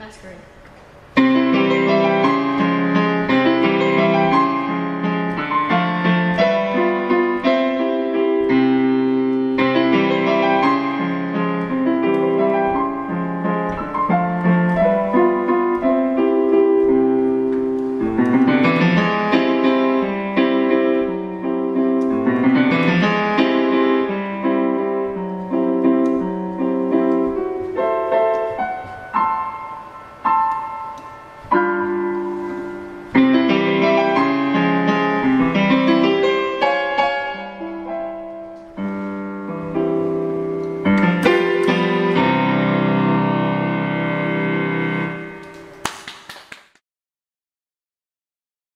Masquerade.